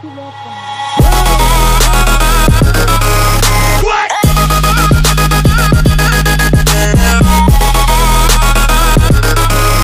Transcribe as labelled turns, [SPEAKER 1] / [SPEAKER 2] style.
[SPEAKER 1] Piloto.